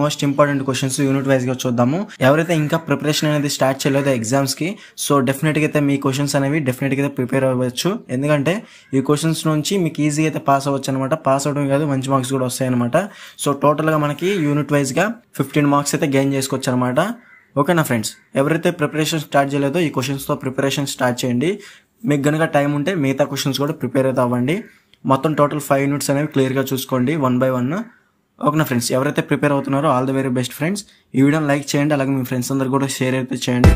Most important questions unit వైజ్గా చూద్దాము. ఎవరైతే ఇంకా ప్రిపరేషన్ అనేది స్టార్ట్ చేయలేదో ఎగ్జామ్స్కి సో డెఫినెట్గా అయితే మీ క్వశ్చన్స్ అనేవి డెఫినెట్గా అయితే ప్రిపేర్ అవ్వచ్చు. ఎందుకంటే ఈ క్వశ్చన్స్ నుంచి మీకు ఈజీగా అయితే పాస్ అవ్వచ్చు అనమాట పాస్ అవడం కాదు మంచి మార్క్స్ కూడా వస్తాయి అనమాట సో టోటల్గా మనకి యూనిట్ వైజ్గా ఫిఫ్టీన్ మార్క్స్ అయితే గెయిన్ చేసుకోవచ్చు అనమాట ఓకేనా ఫ్రెండ్స్ ఎవరైతే ప్రిపరేషన్ స్టార్ట్ చేయలేదో ఈ క్వశ్చన్స్తో ప్రిపరేషన్ స్టార్ట్ చేయండి. మీకు గనుక టైం ఉంటే మిగతా క్వశ్చన్స్ కూడా ప్రిపేర్ అయితే అవ్వండి. మొత్తం టోటల్ ఫైవ్ యూనిట్స్ అనేవి క్లియర్గా చూసుకోండి వన్ బై వన్ ఓకేనా ఫ్రెండ్స్? ఎవరైతే ప్రిపేర్ అవుతున్నారో all the very best friends. ఈ వీడియోని లైక్ చేయండి అలాగే మీ ఫ్రెండ్స్ అందరు కూడా షేర్ అయితే చేయండి.